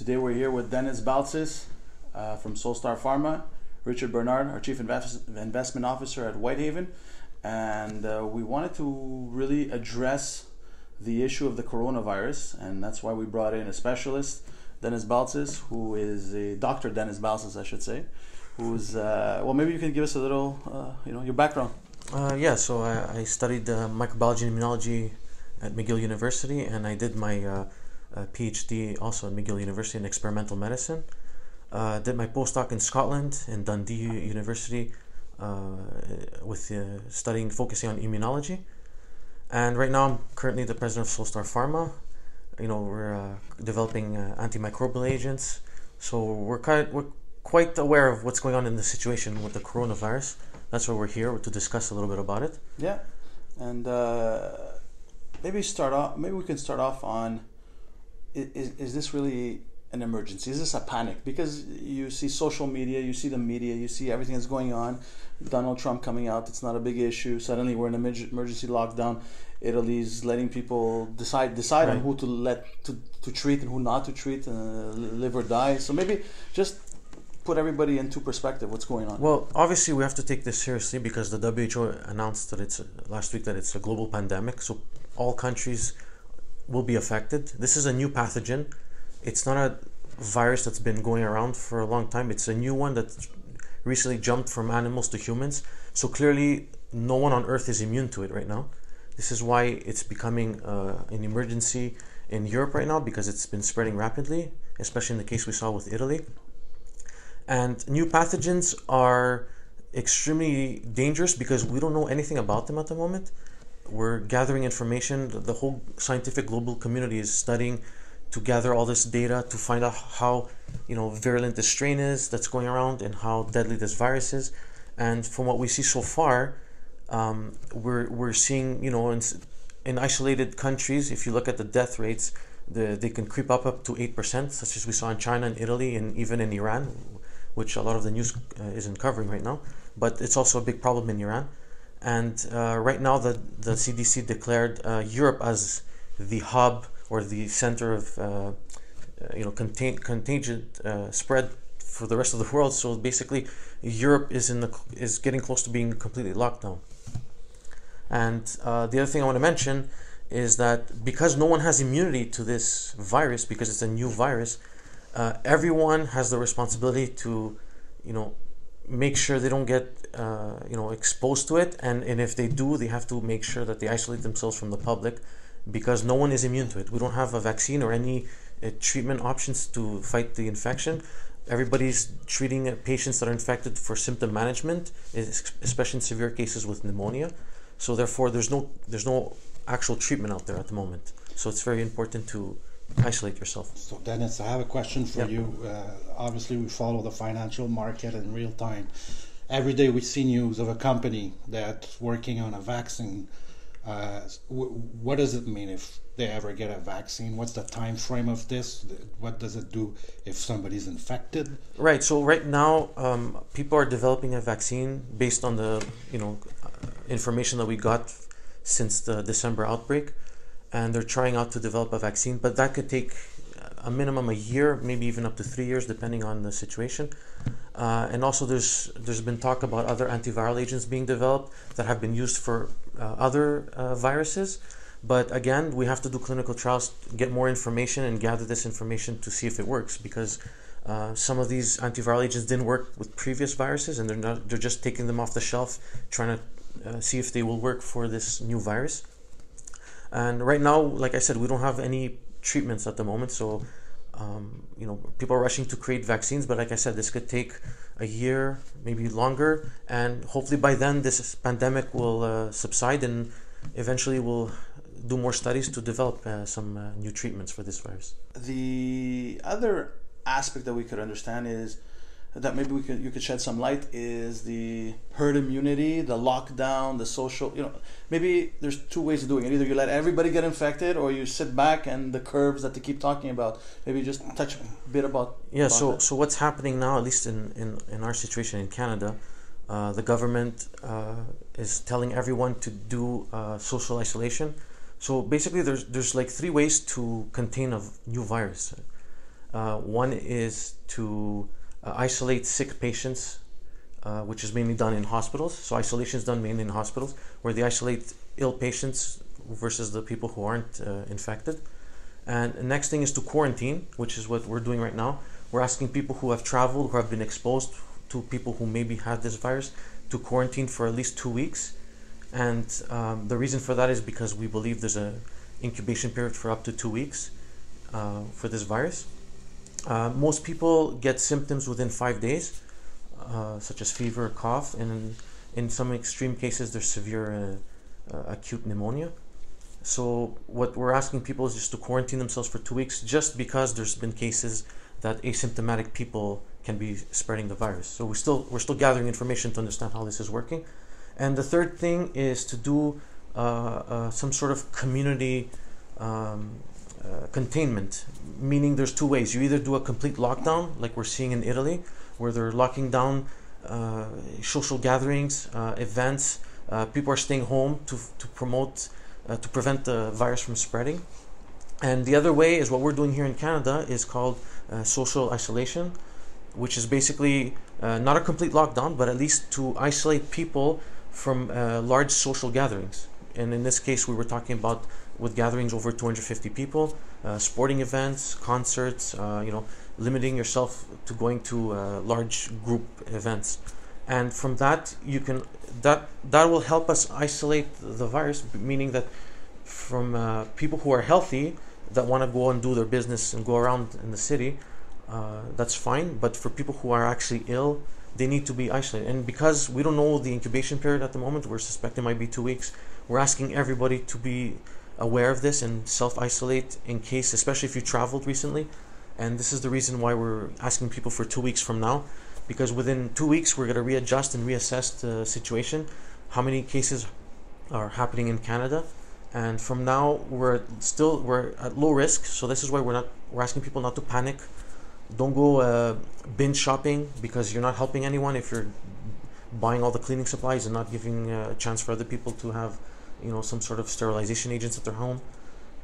Today we're here with Dennis Baltzis uh, from Solstar Pharma, Richard Bernard, our Chief Invest- Investment Officer at Whitehaven, and uh, we wanted to really address the issue of the coronavirus, and that's why we brought in a specialist, Dennis Baltzis, who is a Dr. Dennis Baltzis, I should say, who's, uh, well, maybe you can give us a little, uh, you know, your background. Uh, yeah, so I, I studied uh, microbiology and immunology at McGill University, and I did my uh, uh PhD also at McGill University in experimental medicine. Uh, did my postdoc in Scotland in Dundee University uh, with studying focusing on immunology, and right now I'm currently the president of Solstar Pharma. You know, we're developing antimicrobial agents, so we're quite we're quite aware of what's going on in the situation with the coronavirus that's why we're here to discuss a little bit about it. Yeah, and uh, maybe start off. Maybe we can start off on: is is this really an emergency? Is this a panic? Because you see social media, you see the media, you see everything that's going on. Donald Trump coming out, it's not a big issue. Suddenly we're in an emergency lockdown. Italy's letting people decide decide right. on who to let to, to treat and who not to treat, uh, live or die. So maybe just put everybody into perspective what's going on well obviously we have to take this seriously because the who announced that it's last week that it's a global pandemic so all countries will be affected. This is a new pathogen. It's not a virus that's been going around for a long time. It's a new one that recently jumped from animals to humans. So clearly no one on earth is immune to it right now. This is why it's becoming uh, an emergency in Europe right now because it's been spreading rapidly especially in the case we saw with Italy. And new pathogens are extremely dangerous because we don't know anything about them at the moment. We're gathering information. The whole scientific global community is studying to gather all this data to find out how you know virulent the strain is that's going around and how deadly this virus is. And from what we see so far, um, we're we're seeing you know in, in isolated countries, if you look at the death rates, the, they can creep up up to eight percent, such as we saw in China and Italy and even in Iran, which a lot of the news uh, isn't covering right now. But it's also a big problem in Iran. And uh, right now, the, the CDC declared uh, Europe as the hub or the center of uh, you know contain, contagion uh, spread for the rest of the world. So basically, Europe is in the is getting close to being completely locked down. And uh, the other thing I want to mention is that because no one has immunity to this virus, because it's a new virus, uh, everyone has the responsibility to, you know, make sure they don't get, uh, you know, exposed to it. And, and if they do, they have to make sure that they isolate themselves from the public because no one is immune to it. We don't have a vaccine or any uh, treatment options to fight the infection. Everybody's treating patients that are infected for symptom management, especially in severe cases with pneumonia. So therefore, there's no there's no actual treatment out there at the moment. So it's very important to isolate yourself. So, Dennis, I have a question for yep. you. Uh, obviously, we follow the financial market in real time. Every day we see news of a company that's working on a vaccine. Uh, what does it mean if they ever get a vaccine? What's the time frame of this? What does it do if somebody's infected? Right. So right now, um, people are developing a vaccine based on the you know information that we got since the December outbreak and they're trying out to develop a vaccine, but that could take a minimum a year, maybe even up to three years, depending on the situation. Uh, and also, there's there's been talk about other antiviral agents being developed that have been used for uh, other uh, viruses. But again, we have to do clinical trials, get more information, and gather this information to see if it works. Because uh, some of these antiviral agents didn't work with previous viruses, and they're not they're just taking them off the shelf, trying to uh, see if they will work for this new virus. And right now, like I said, we don't have any treatments at the moment. So, um, you know, people are rushing to create vaccines. But like I said, this could take a year, maybe longer. And hopefully by then, this pandemic will uh, subside and eventually we'll do more studies to develop uh, some uh, new treatments for this virus. The other aspect that we could understand is that maybe we could you could shed some light is the herd immunity, the lockdown, the social. You know, maybe there's two ways of doing it. Either you let everybody get infected, or you sit back and the curves that they keep talking about. Maybe just touch a bit about. Yeah. About so that. so what's happening now, at least in in, in our situation in Canada, uh, the government uh, is telling everyone to do uh, social isolation. So basically, there's there's like three ways to contain a new virus. Uh, one is to uh, isolate sick patients, uh, which is mainly done in hospitals. So isolation is done mainly in hospitals, where they isolate ill patients versus the people who aren't uh, infected. And next thing is to quarantine, which is what we're doing right now. We're asking people who have traveled, who have been exposed to people who maybe had this virus, to quarantine for at least two weeks. And um, the reason for that is because we believe there's a incubation period for up to two weeks uh, for this virus. Uh, most people get symptoms within five days, uh, such as fever, cough, and in, in some extreme cases, there's severe uh, uh, acute pneumonia. So what we're asking people is just to quarantine themselves for two weeks, just because there's been cases that asymptomatic people can be spreading the virus. So we still we're still gathering information to understand how this is working. And the third thing is to do uh, uh, some sort of community um, containment, meaning there's two ways. You either do a complete lockdown, like we're seeing in Italy, where they're locking down uh, social gatherings, uh, events. Uh, people are staying home to to promote to prevent the virus from spreading. And the other way is what we're doing here in Canada is called social isolation which is basically uh, not a complete lockdown, but at least to isolate people from uh, large social gatherings. And in this case, we were talking about with gatherings over 250 people, uh, sporting events, concerts, uh, you know, limiting yourself to going to uh, large group events. And from that, you can that that will help us isolate the virus, meaning that from uh, people who are healthy that want to go and do their business and go around in the city, uh, that's fine. But for people who are actually ill, they need to be isolated. And because we don't know the incubation period at the moment, we're suspecting might be two weeks. We're asking everybody to be aware of this and self isolate in case, especially if you traveled recently. And this is the reason why we're asking people for two weeks from now, because within two weeks we're going to readjust and reassess the situation, how many cases are happening in Canada, and from now we're still we're at low risk. So this is why we're not we're asking people not to panic don't go uh, binge shopping because you're not helping anyone if you're buying all the cleaning supplies and not giving uh, a chance for other people to have you know some sort of sterilization agents at their home.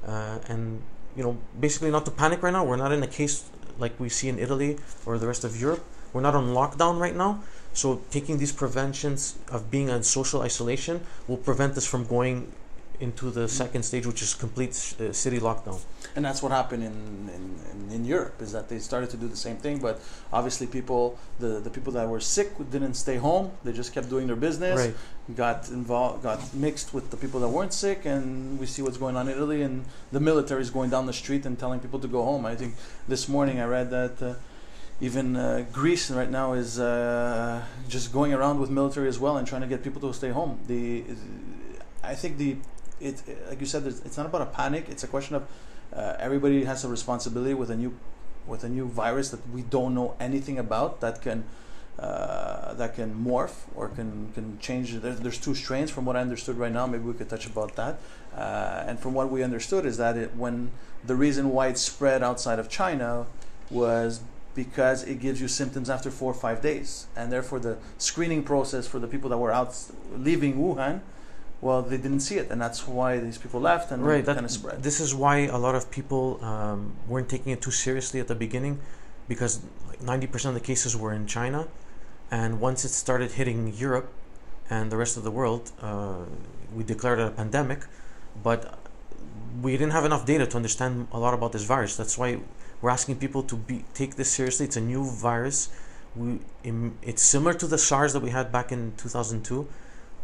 Uh, and you know basically not to panic right now we're not in a case like we see in italy or the rest of europe. We're not on lockdown right now. So taking these preventions of being in social isolation will prevent us from going into the second stage, which is complete uh, city lockdown. And that's what happened in, in, in, Europe, is that they started to do the same thing, but obviously people, the, the people that were sick didn't stay home. They just kept doing their business, right. got involved, got mixed with the people that weren't sick, and we see what's going on in Italy, and the military is going down the street and telling people to go home. I think this morning I read that uh, even uh, Greece right now is uh, just going around with military as well and trying to get people to stay home. The I think the it, like you said, it's not about a panic. It's a question of uh, everybody has a responsibility with a new with a new virus that we don't know anything about that can uh, that can morph or can can change. There's, there's two strains from what I understood right now. Maybe we could touch about that. Uh, and from what we understood is that it, when the reason why it spread outside of China was because it gives you symptoms after four or five days, and therefore the screening process for the people that were out leaving Wuhan well, they didn't see it, and that's why these people left, and right, that, kind of spread. This is why a lot of people um, weren't taking it too seriously at the beginning, because ninety percent of the cases were in China, and once it started hitting Europe and the rest of the world, uh, we declared it a pandemic, but we didn't have enough data to understand a lot about this virus. That's why we're asking people to be take this seriously. It's a new virus. We, it's similar to the SARS that we had back in two thousand two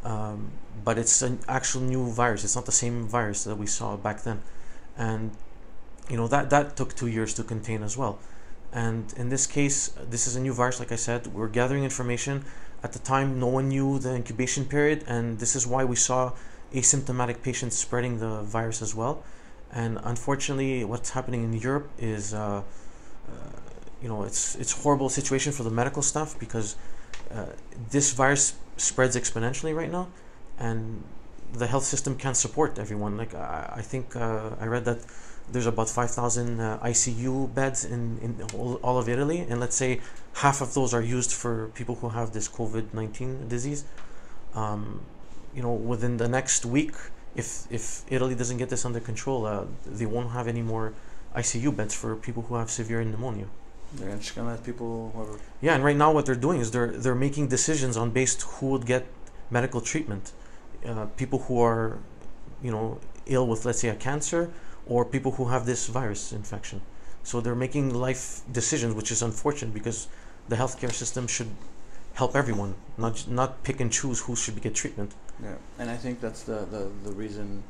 um, but it's an actual new virus. It's not the same virus that we saw back then, and you know that that took two years to contain as well. And in this case, this is a new virus. Like I said, we're gathering information. At the time, no one knew the incubation period, and this is why we saw asymptomatic patients spreading the virus as well. And unfortunately, what's happening in Europe is, uh, uh, you know, it's it's horrible situation for the medical staff because uh, this virus spreads exponentially right now, and the health system can't support everyone. Like I, I think uh, I read that there's about 5,000 uh, ICU beds in, in all, all, of Italy, and let's say half of those are used for people who have this COVID 19 disease. Um, you know, within the next week, if if Italy doesn't get this under control, uh, they won't have any more ICU beds for people who have severe pneumonia. They're just gonna let people. Yeah, and right now what they're doing is they're they're making decisions on based who would get medical treatment. Uh, people who are, you know, ill with let's say a cancer, or people who have this virus infection. So they're making life decisions, which is unfortunate because the healthcare system should help everyone, not not pick and choose who should be get treatment. yeah, and I think that's the, the the reason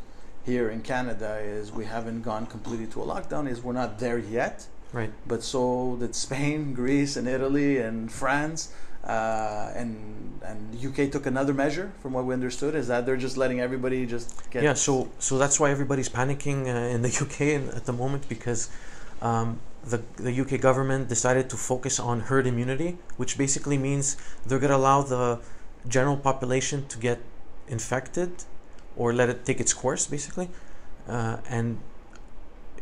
here in Canada is we haven't gone completely to a lockdown. Is we're not there yet. Right. But so did Spain, Greece, and Italy, and France, uh, and and UK took another measure, from what we understood, is that they're just letting everybody just get. Yeah, so so that's why everybody's panicking uh, in the UK in, at the moment because um, the the UK government decided to focus on herd immunity, which basically means they're going to allow the general population to get infected or let it take its course, basically, uh, and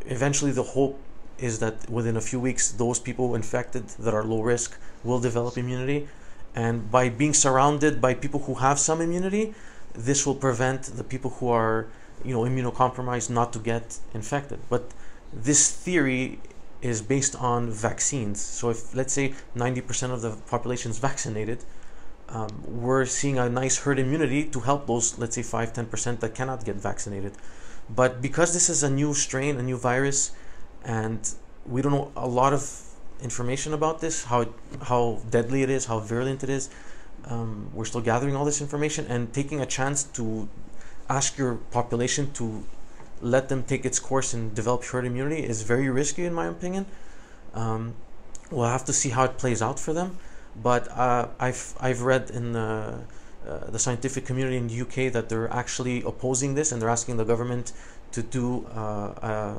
eventually the hope is that within a few weeks those people infected that are low risk will develop immunity. And by being surrounded by people who have some immunity this will prevent the people who are you know immunocompromised not to get infected. But this theory is based on vaccines. So if let's say 90% of the population is vaccinated um, we're seeing a nice herd immunity to help those let's say 5 10% that cannot get vaccinated. But because this is a new strain a new virus and we don't know a lot of information about this how how deadly it is how virulent it is. Um, we're still gathering all this information and taking a chance to ask your population to let them take its course and develop herd immunity is very risky in my opinion. Um, we'll have to see how it plays out for them. But uh, I've I've read in the uh, the scientific community in the UK that they're actually opposing this and they're asking the government to do uh, uh,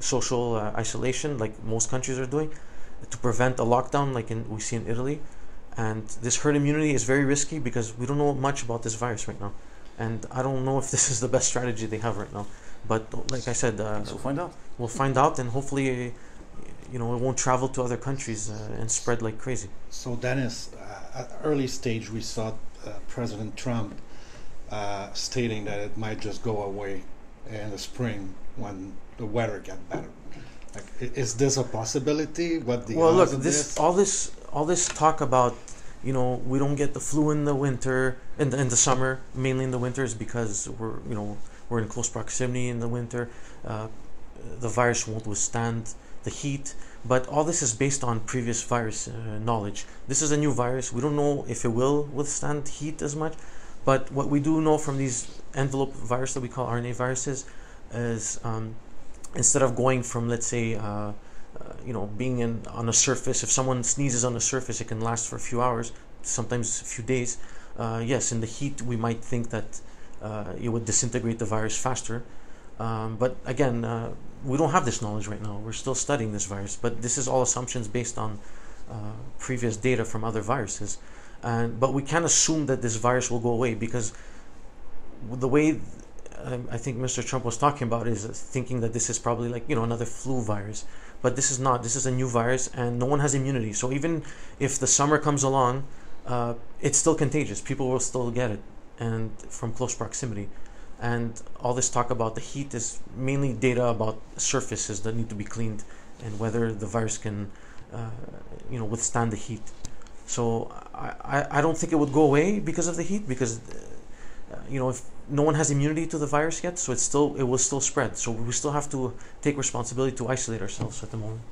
social uh, isolation like most countries are doing to prevent a lockdown like in we see in Italy. And this herd immunity is very risky because we don't know much about this virus right now. And I don't know if this is the best strategy they have right now. But like I said uh, So find out. we'll find out and hopefully you know it won't travel to other countries uh, and spread like crazy. So Dennis, uh, at early stage, we saw uh, President Trump uh, stating that it might just go away in the spring when the weather get better. Like, is this a possibility? What the well look this all this all this talk about you know we don't get the flu in the winter in the, in the summer mainly in the winter is because we're you know we're in close proximity in the winter. Uh, the virus won't withstand the heat. But all this is based on previous virus uh, knowledge. This is a new virus. We don't know if it will withstand heat as much. But what we do know from these envelope virus that we call RNA viruses is um, instead of going from let's say uh, uh, you know being in on a surface if someone sneezes on a surface it can last for a few hours sometimes a few days. Uh, yes in the heat we might think that uh, it would disintegrate the virus faster. Um, but again we don't have this knowledge right now. We're still studying this virus but this is all assumptions based on previous data from other viruses. And but we can't assume that this virus will go away because the way I think Mr. Trump was talking about is thinking that this is probably like you know another flu virus, but this is not. This is a new virus, and no one has immunity. So even if the summer comes along, uh, it's still contagious. People will still get it, and from close proximity. And all this talk about the heat is mainly data about surfaces that need to be cleaned and whether the virus can, uh, you know, withstand the heat. So I, I, I don't think it would go away because of the heat because, uh, you know, if no one has immunity to the virus yet, so it's still it will still spread. So we still have to take responsibility to isolate ourselves at the moment.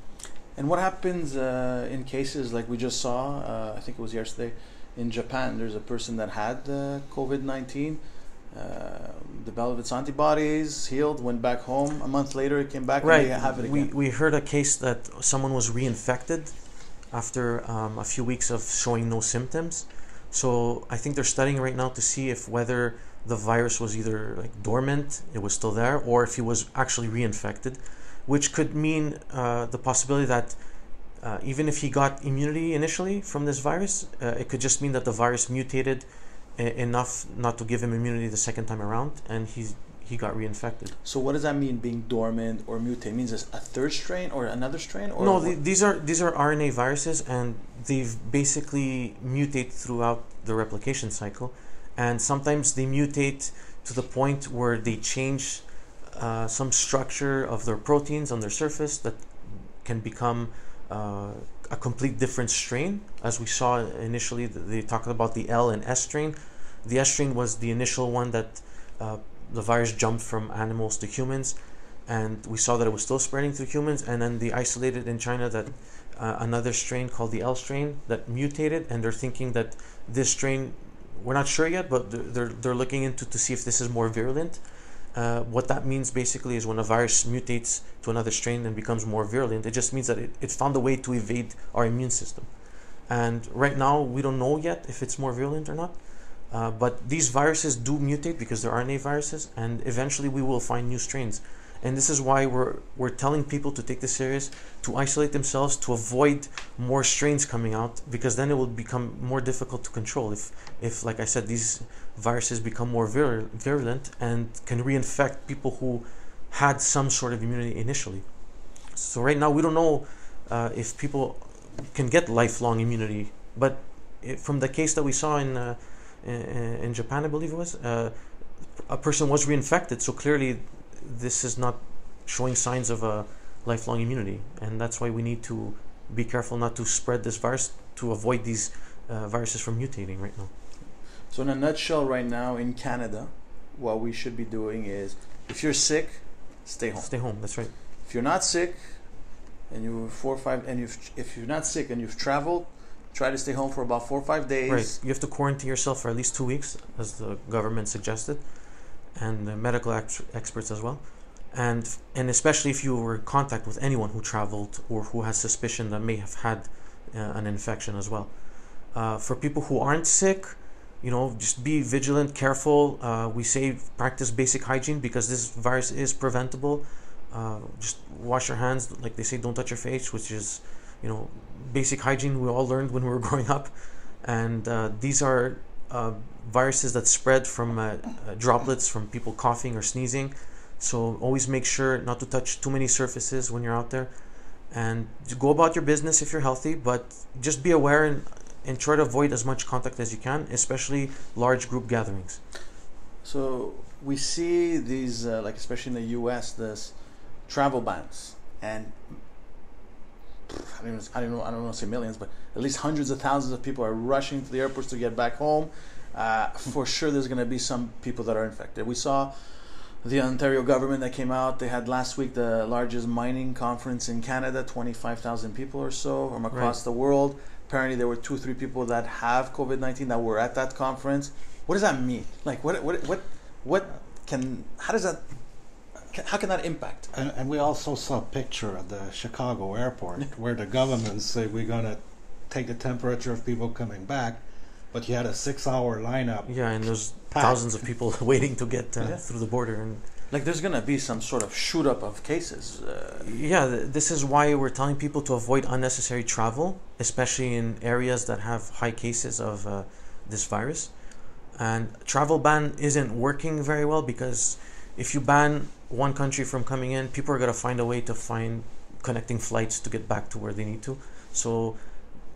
And what happens uh, in cases like we just saw? Uh, I think it was yesterday in Japan. There's a person that had uh, COVID nineteen, uh, developed its antibodies, healed, went back home. A month later, it came back Right. and they have it We we heard a case that someone was reinfected after um, a few weeks of showing no symptoms. So I think they're studying right now to see if whether the virus was either like dormant, it was still there, or if he was actually reinfected, which could mean uh, the possibility that uh, even if he got immunity initially from this virus, uh, it could just mean that the virus mutated enough not to give him immunity the second time around, and he's he got reinfected. so what does that mean? Being dormant or mutate means it's a third strain or another strain or no, the, these are these are RNA viruses, and they've basically mutate throughout the replication cycle, and sometimes they mutate to the point where they change uh, some structure of their proteins on their surface that can become uh, a complete different strain. As we saw initially, they talked about the L and S strain. The S strain was the initial one that uh, the virus jumped from animals to humans, and we saw that it was still spreading through humans. And then they isolated in China that uh, another strain called the L strain that mutated, and they're thinking that this strain, we're not sure yet, but they're they're looking into to see if this is more virulent. Uh, what that means basically is when a virus mutates to another strain and becomes more virulent, it just means that it, it found a way to evade our immune system. And right now, we don't know yet if it's more virulent or not. Uh, but these viruses do mutate because they're RNA viruses, and eventually we will find new strains and this is why we're we're telling people to take this serious to isolate themselves to avoid more strains coming out because then it will become more difficult to control if if like i said these viruses become more vir- virulent and can reinfect people who had some sort of immunity initially so right now we don't know uh, if people can get lifelong immunity but it, from the case that we saw in uh, in, in Japan, I believe it was, uh, a person was reinfected. So clearly, this is not showing signs of a lifelong immunity, and that's why we need to be careful not to spread this virus to avoid these uh, viruses from mutating right now. So, in a nutshell, right now in Canada, what we should be doing is if you're sick, stay home. Stay home. That's right. If you're not sick, and you four or five, and you've, if you're not sick and you've traveled, try to stay home for about four or five days. Right. You have to quarantine yourself for at least two weeks, as the government suggested and uh, medical ex- experts as well. And, and especially if you were in contact with anyone who traveled or who has suspicion that may have had uh, an infection as well. Uh, for people who aren't sick, you know, just be vigilant, careful. Uh, we say practice basic hygiene because this virus is preventable. Uh, just wash your hands, like they say, don't touch your face, which is, you know, basic hygiene we all learned when we were growing up. And uh, these are uh, viruses that spread from uh, uh, droplets from people coughing or sneezing. So always make sure not to touch too many surfaces when you're out there, and go about your business if you're healthy. But just be aware and and try to avoid as much contact as you can, especially large group gatherings. So we see these, uh, like especially in the U.S., this travel bans, and I don't, I don't know, I don't want to say millions, but at least hundreds of thousands of people are rushing to the airports to get back home. Uh, for sure, there's going to be some people that are infected. We saw the Ontario government that came out. They had last week the largest mining conference in Canada, 25,000 people or so from across right. the world. Apparently, there were two, three people that have COVID 19 that were at that conference. What does that mean? Like, what, what, what, what can, how does that how can that impact? And, and, we also saw a picture of the Chicago airport where the government said we're going to take the temperature of people coming back, but you had a six-hour lineup. Yeah, and there's packed. thousands of people waiting to get uh, yeah. through the border, and like there's going to be some sort of shoot up of cases. Uh, yeah, this is why we're telling people to avoid unnecessary travel, especially in areas that have high cases of uh, this virus. And travel ban isn't working very well because if you ban one country from coming in, people are gonna find a way to find connecting flights to get back to where they need to. So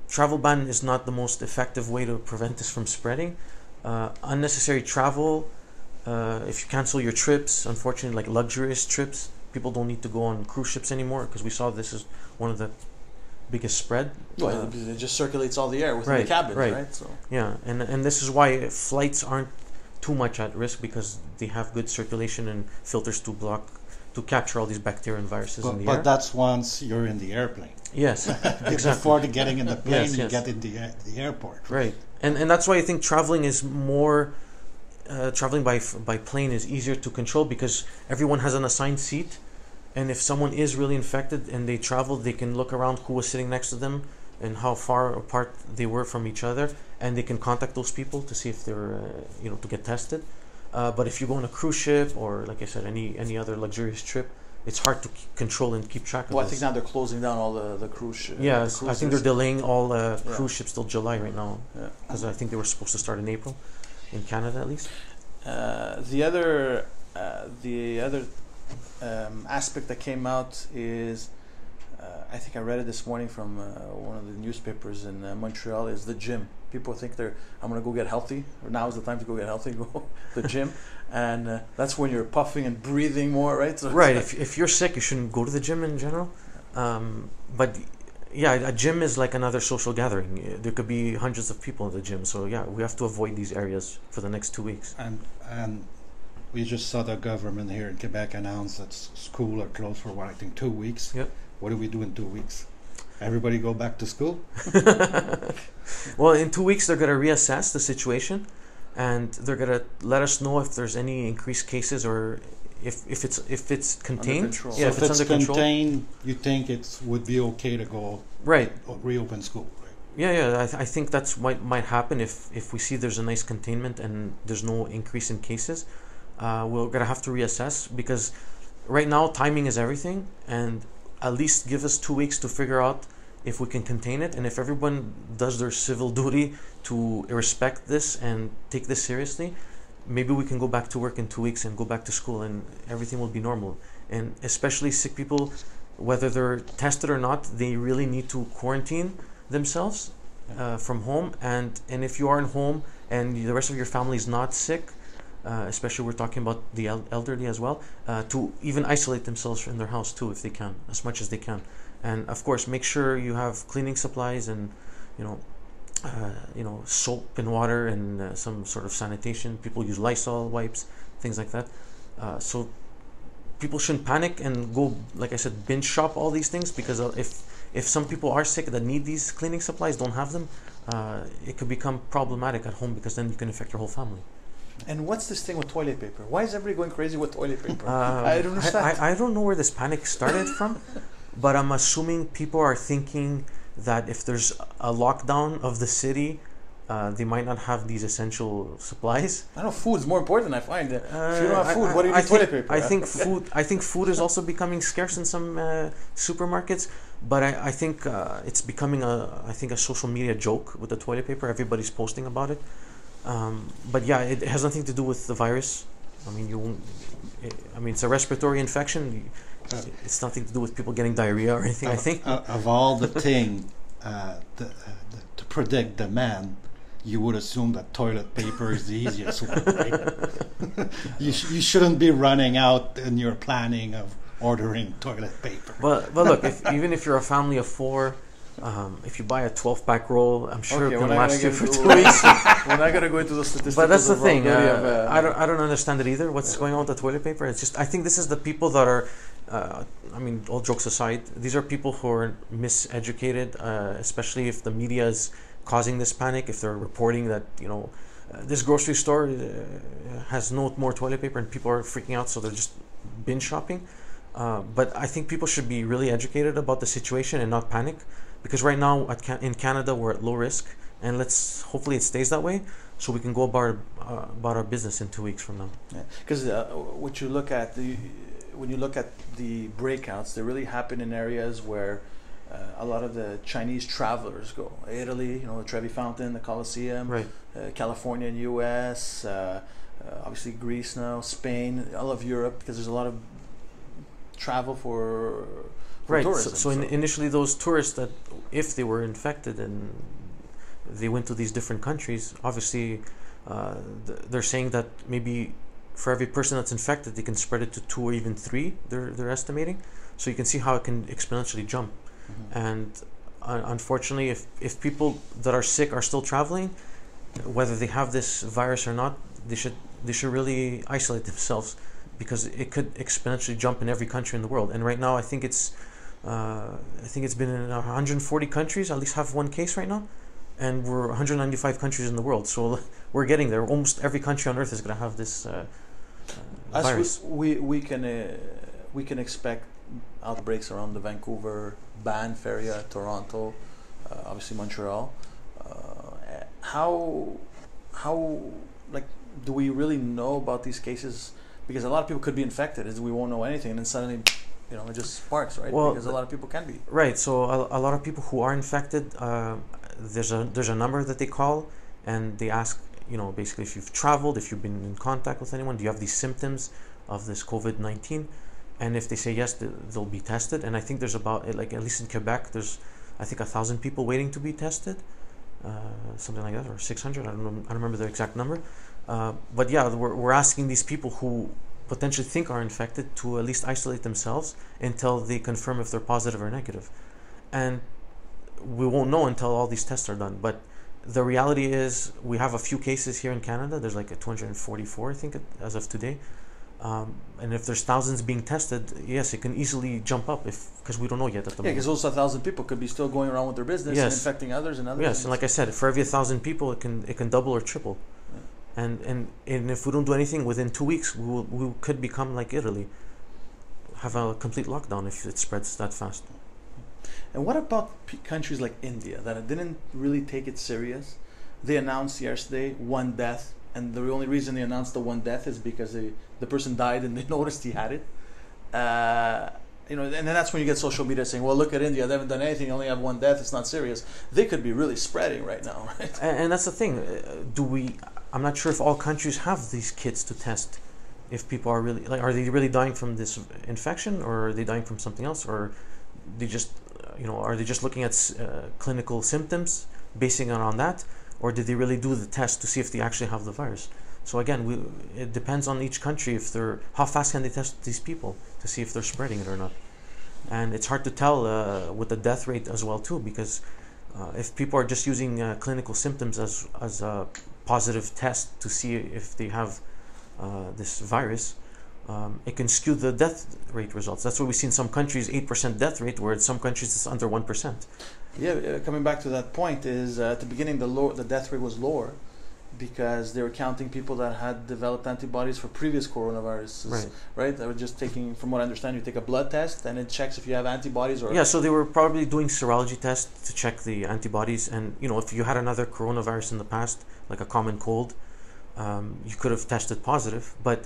travel ban is not the most effective way to prevent this from spreading. Uh, unnecessary travel, uh, if you cancel your trips, unfortunately, like luxurious trips, people don't need to go on cruise ships anymore because we saw this is one of the biggest spread. Well, uh, it just circulates all the air within right, the cabin, right? right? So yeah, and and this is why flights aren't too much at risk because they have good circulation and filters to block to capture all these bacteria and viruses but, in the but air. But that's once you're in the airplane. Yes, exactly. Before the getting in the plane, yes, you yes. get in the the airport. Right, and and that's why I think traveling is more. Uh, traveling by by plane is easier to control because everyone has an assigned seat, and if someone is really infected and they travel, they can look around who was sitting next to them and how far apart they were from each other, and they can contact those people to see if they're, uh, you know, to get tested. Uh, but if you go on a cruise ship or, like I said, any any other luxurious trip, it's hard to control and keep track of. Well, this. I think now they're closing down all the the cruise ships. Yeah, I think they're delaying all uh, cruise yeah. ships till July right now. Because yeah. I think they were supposed to start in April, in Canada at least. Uh, the other uh, the other um, aspect that came out is I think I read it this morning from uh, one of the newspapers in uh, Montreal. Is the gym? People think they're I'm gonna go get healthy. Or now is the time to go get healthy. Go to the gym, and uh, that's when you're puffing and breathing more, right? So right. If if you're sick, you shouldn't go to the gym in general. Um, but yeah, a gym is like another social gathering. There could be hundreds of people in the gym. So yeah, we have to avoid these areas for the next two weeks. And and we just saw the government here in Quebec announce that school are closed for what I think two weeks. Yep. What do we do in two weeks? Everybody go back to school? well, in two weeks they're going to reassess the situation, and they're going to let us know if there's any increased cases or if, if it's if it's contained. Yeah, so if, if, it's, it's under contained, control. you think it would be okay to go right reopen school. Right? Yeah, yeah. I, th- I think that's what might happen if if we see there's a nice containment and there's no increase in cases uh, we're gonna have to reassess because right now timing is everything, and at least give us two weeks to figure out if we can contain it and if everyone does their civil duty to respect this and take this seriously maybe we can go back to work in two weeks and go back to school and everything will be normal. And especially sick people whether they're tested or not they really need to quarantine themselves uh, from home. And and if you are in home and the rest of your family is not sick uh, especially we're talking about the el- elderly as well, uh, to even isolate themselves in their house too, if they can, as much as they can. And of course, make sure you have cleaning supplies and, you know, uh, you know, soap and water and uh, some sort of sanitation. People use Lysol wipes, things like that. Uh, so people shouldn't panic and go, like I said, binge shop all these things because if if some people are sick that need these cleaning supplies, don't have them, it could become problematic at home because then you can affect your whole family. And what's this thing with toilet paper? Why is everybody going crazy with toilet paper? Uh, I don't understand. I, I, I, don't know where this panic started from, but I'm assuming people are thinking that if there's a lockdown of the city, uh, they might not have these essential supplies. I know food's more important. I find that uh, if you don't have food, I, what do you need toilet paper? I think food. I think food is also becoming scarce in some uh, supermarkets. But I, I think uh, it's becoming a I think a social media joke with the toilet paper. Everybody's posting about it. Um, but yeah, it has nothing to do with the virus. I mean, you won't. It, I mean, it's a respiratory infection. It's nothing to do with people getting diarrhea or anything. Of, I think of all the thing uh, the, uh, the, to predict demand, you would assume that toilet paper is the easiest one, right? you sh- you shouldn't be running out in your planning of ordering toilet paper. But but look, if, even if you're a family of four um, if you buy a 12 pack roll, I'm sure okay, it can last you for two weeks. we're not gonna go into the statistics. But that's the thing. Uh, uh, I don't. I don't understand it either. What's going on with the toilet paper? It's just. I think this is the people that are. Uh, I mean, all jokes aside, these are people who are miseducated, uh, especially if the media is causing this panic. If they're reporting that you know uh, this grocery store uh, has no more toilet paper and people are freaking out, so they're just binge shopping. but I think people should be really educated about the situation and not panic because right now Can- in Canada we're at low risk, and let's hopefully it stays that way, so we can go about uh, about our business in two weeks from now. Because yeah. uh, what you look at the when you look at the breakouts, they really happen in areas where. Uh, a lot of the Chinese travelers go. Italy, you know, the Trevi Fountain, the Colosseum, right. Uh, California and U.S., uh, uh, obviously Greece now, Spain, all of Europe, because there's a lot of travel for right. Tourism, so, so, so. In, initially, those tourists that, if they were infected and they went to these different countries, obviously, uh, they're saying that maybe for every person that's infected, they can spread it to two or even three. They're they're estimating. So you can see how it can exponentially jump. Mm-hmm. And uh, unfortunately, if if people that are sick are still traveling, whether they have this virus or not, they should they should really isolate themselves because it could exponentially jump in every country in the world. And right now, I think it's uh, I think it's been in 140 countries, at least have one case right now, and we're 195 countries in the world. So we're getting there. Almost every country on earth is going to have this uh, uh, virus. We, we, we can uh, we can expect outbreaks around the Vancouver, Banff area, Toronto, uh, obviously Montreal. Uh, how how like do we really know about these cases? Because a lot of people could be infected, is we won't know anything, and then suddenly you know, it just sparks, right? Well, because a lot of people can be. Right. So a, a lot of people who are infected, uh, there's a there's a number that they call, and they ask, you know, basically if you've traveled, if you've been in contact with anyone, do you have these symptoms of this COVID nineteen? and if they say yes, they'll be tested. And I think there's about like at least in Quebec, there's I think a thousand people waiting to be tested, uh, something like that, or six hundred. I don't know. I don't remember the exact number. Uh, but yeah, we're, we're asking these people who potentially think are infected to at least isolate themselves until they confirm if they're positive or negative. And we won't know until all these tests are done. But the reality is, we have a few cases here in Canada. There's like a 244, I think, as of today. Um, and if there's thousands being tested, yes, it can easily jump up if because we don't know yet at the Yeah, moment. because also a thousand people could be still going around with their business and infecting others and others. Yes, and like I said, for every thousand people, it can it can double or triple, and and and if we don't do anything within two weeks, we will, we could become like Italy, have a complete lockdown if it spreads that fast. And what about countries like India that didn't really take it serious? They announced yesterday one death, and the only reason they announced the one death is because they, the person died and they noticed he had it. Uh, you know, and then that's when you get social media saying, "Well, look at India; they haven't done anything; they only have one death. It's not serious." They could be really spreading right now, right? And, and that's the thing. uh, Do we? I'm not sure if all countries have these kits to test. If people are really like, are they really dying from this infection, or are they dying from something else, or they just, uh, you know, are they just looking at uh, clinical symptoms, basing it on that, or did they really do the test to see if they actually have the virus? So again, we, it depends on each country if they're how fast can they test these people to see if they're spreading it or not. And it's hard to tell uh, with the death rate as well too, because uh, if people are just using uh, clinical symptoms as as a positive test to see if they have uh, this virus, um, it can skew the death rate results. That's why we see in some countries eight percent death rate, where in some countries it's under one percent. Yeah, uh, coming back to that point is uh, at the beginning the low, the death rate was lower because they were counting people that had developed antibodies for previous coronaviruses. Right. Right. They were just taking, from what I understand, you take a blood test and it checks if you have antibodies or. Yeah, so they were probably doing serology tests to check the antibodies, and you know if you had another coronavirus in the past, like a common cold, um, you could have tested positive, but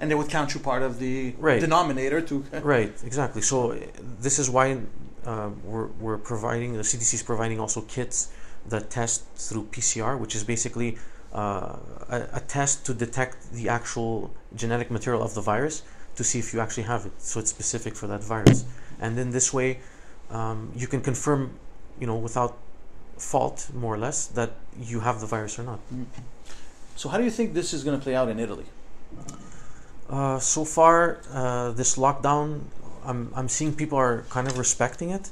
And they would count you part of the Right. denominator to. Right, exactly. So this is why uh, we're, we're providing, the CDC is providing also kits that test through PCR, which is basically uh, a, a test to detect the actual genetic material of the virus to see if you actually have it. So it's specific for that virus. And then this way, um, you can confirm, you know, without fault, more or less, that you have the virus or not. So how do you think this is going to play out in Italy? Uh, so far, uh, this lockdown, I'm, I'm seeing people are kind of respecting it.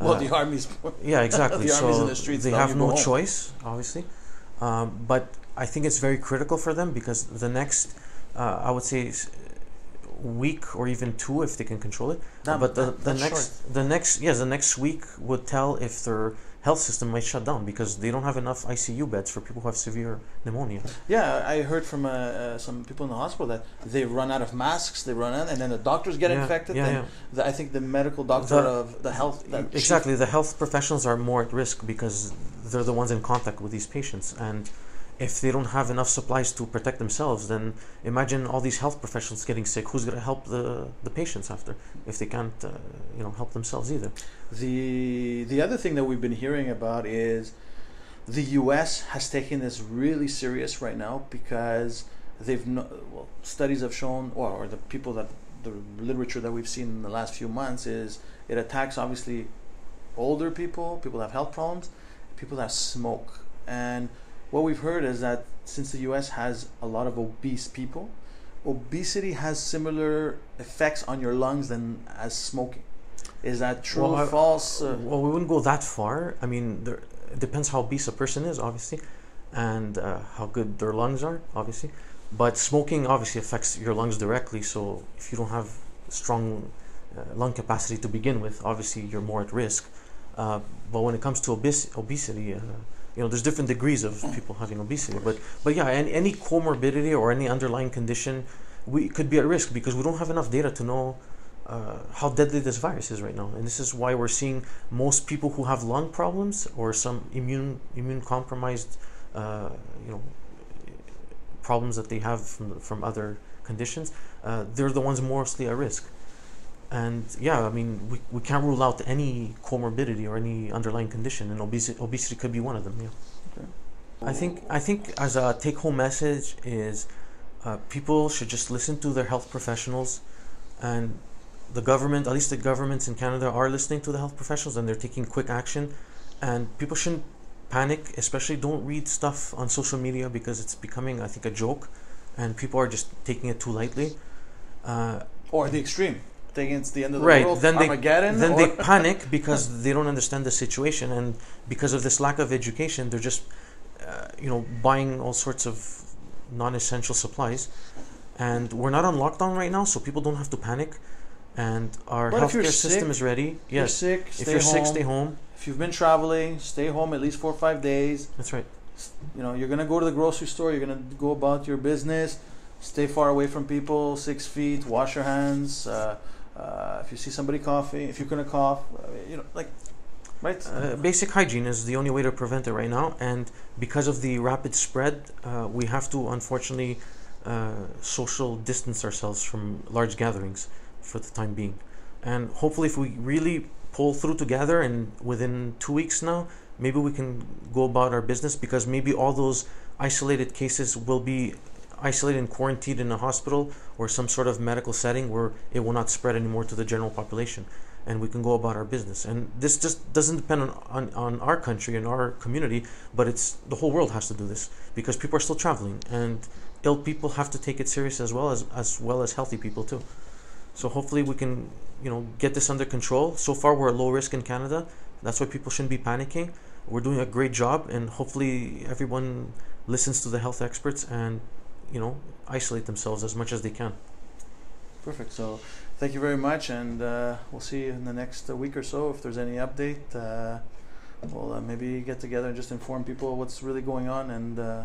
Well, Uh, the army's. Yeah, exactly. The so army's in the streets, they have no choice, obviously. Um, but I think it's very critical for them because the next, uh, I would say, week or even two, if they can control it. That- but the, that- the next, the next, yes, the next week would tell if their health system might shut down because they don't have enough ICU beds for people who have severe pneumonia. Yeah, I heard from uh, uh, some people in the hospital that they run out of masks, they run out, and then the doctors get Yeah, infected. yeah, yeah. The, I think the medical doctor The- of the health. chief- exactly the health professionals are more at risk because they're the ones in contact with these patients and if they don't have enough supplies to protect themselves then imagine all these health professionals getting sick who's going to help the, the patients after if they can't uh, you know help themselves either The the other thing that we've been hearing about is the U.S. has taken this really serious right now because they've no, well studies have shown or, or the people that the literature that we've seen in the last few months is it attacks obviously older people, people that have health problems, people that smoke, and what we've heard is that since the U.S. has a lot of obese people, obesity has similar effects on your lungs than as smoking. Is that true? Well, I- false? Uh, well we wouldn't go that far i mean there, it depends how obese a person is obviously and uh, how good their lungs are obviously but smoking obviously affects your lungs directly so if you don't have strong uh, lung capacity to begin with obviously you're more at risk uh, but when it comes to obes- obesity uh, you know there's different degrees of people having obesity but but yeah any, any comorbidity or any underlying condition we could be at risk because we don't have enough data to know uh, how deadly this virus is right now, and this is why we're seeing most people who have lung problems or some immune immune compromised, uh, you know, problems that they have from from other conditions. Uh, they're the ones mostly at risk. And yeah, I mean, we, we can't rule out any comorbidity or any underlying condition, and obesity obesity could be one of them. Yeah. I think I think as a take home message is uh, people should just listen to their health professionals and the government, at least the governments in Canada, are listening to the health professionals and they're taking quick action. And people shouldn't panic, especially don't read stuff on social media because it's becoming, I think, a joke, and people are just taking it too lightly. Uh, or the extreme, thinking it's the end of the right world, then they then or- they panic because they don't understand the situation and because of this lack of education they're just uh, you know buying all sorts of non-essential supplies and we're not on lockdown right now so people don't have to panic and our But healthcare system sick, is ready If you're yes sick, if you're home. sick stay home If you've been traveling, stay home at least four or five days. that's right You know, you're gonna go to the grocery store. You're gonna go about your business. Stay far away from people. Six feet. Wash your hands. Uh, uh, if you see somebody coughing, if you're gonna cough, you know, like, right? uh, basic hygiene is the only way to prevent it right now and because of the rapid spread uh, we have to unfortunately uh, social distance ourselves from large gatherings for the time being and hopefully if we really pull through together and within two weeks now maybe we can go about our business because maybe all those isolated cases will be isolated and quarantined in a hospital or some sort of medical setting where it will not spread anymore to the general population and we can go about our business. And this just doesn't depend on, on, on our country and our community, but it's the whole world has to do this because people are still traveling and ill people have to take it serious as well as as well as healthy people too. So hopefully we can, you know, get this under control. So far we're at low risk in Canada. That's why people shouldn't be panicking. We're doing a great job and hopefully everyone listens to the health experts and, you know, isolate themselves as much as they can. Perfect. So, thank you very much, and uh, we'll see you in the next uh, week or so. If there's any update, uh, we'll uh, maybe get together and just inform people what's really going on, and uh,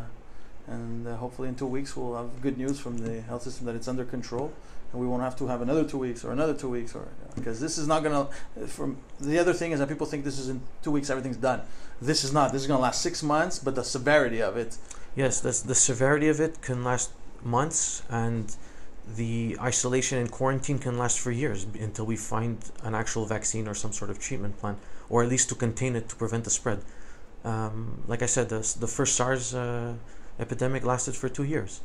and hopefully in two weeks we'll have good news from the health system that it's under control, and we won't have to have another two weeks or another two weeks, or because this is not gonna. From the other thing is that people think this is in two weeks everything's done. This is not. This is gonna last six months, but the severity of it. Yes, that's, the severity of it can last months, and the isolation and quarantine can last for years until we find an actual vaccine or some sort of treatment plan, or at least to contain it to prevent the spread. Um, like I said, the, the first SARS uh, epidemic lasted for two years,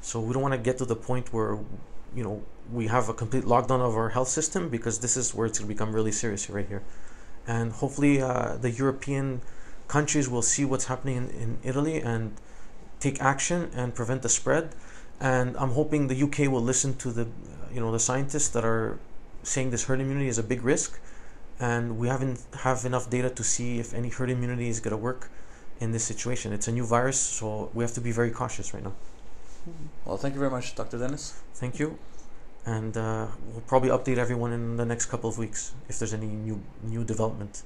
so we don't want to get to the point where you know we have a complete lockdown of our health system because this is where it's going to become really serious right here, and hopefully uh, the European countries will see what's happening in, in Italy and take action and prevent the spread. And I'm hoping the UK will listen to the, you know, the scientists that are saying this herd immunity is a big risk, and we haven't have enough data to see if any herd immunity is going to work in this situation. It's a new virus, so we have to be very cautious right now. Well, thank you very much, Dr. Dennis. Thank you, and uh, we'll probably update everyone in the next couple of weeks if there's any new new development.